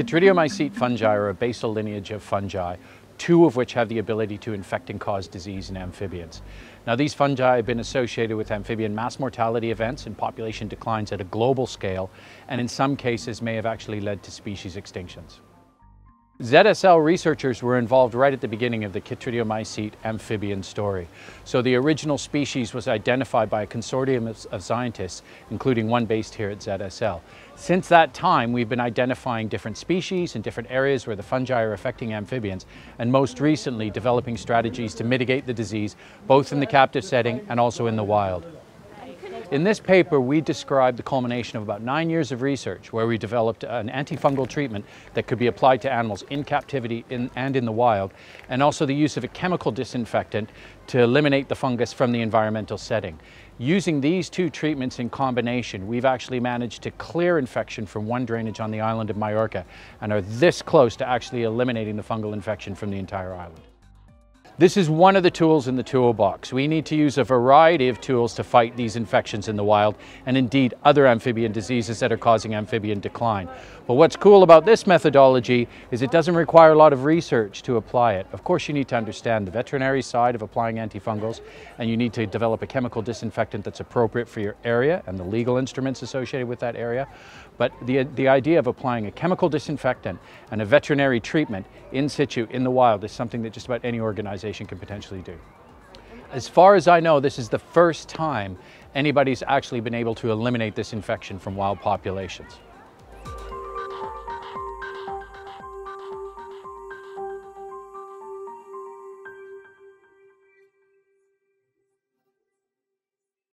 Chytridiomycete fungi are a basal lineage of fungi, two of which have the ability to infect and cause disease in amphibians. Now these fungi have been associated with amphibian mass mortality events and population declines at a global scale, and in some cases may have actually led to species extinctions. ZSL researchers were involved right at the beginning of the Chytridiomycete amphibian story. So the original species was identified by a consortium of, of, scientists, including one based here at ZSL. Since that time, we've been identifying different species and different areas where the fungi are affecting amphibians, and most recently developing strategies to mitigate the disease, both in the captive setting and also in the wild. In this paper, we described the culmination of about nine years of research where we developed an antifungal treatment that could be applied to animals in captivity in, and in the wild, and also the use of a chemical disinfectant to eliminate the fungus from the environmental setting. Using these two treatments in combination, we've actually managed to clear infection from one drainage on the island of Majorca and are this close to actually eliminating the fungal infection from the entire island. This is one of the tools in the toolbox. We need to use a variety of tools to fight these infections in the wild and indeed other amphibian diseases that are causing amphibian decline. But what's cool about this methodology is it doesn't require a lot of research to apply it. Of course you need to understand the veterinary side of applying antifungals and you need to develop a chemical disinfectant that's appropriate for your area and the legal instruments associated with that area. But the, the idea of applying a chemical disinfectant and a veterinary treatment in situ in the wild is something that just about any organization could potentially do. As far as I know, this is the first time anybody's actually been able to eliminate this infection from wild populations.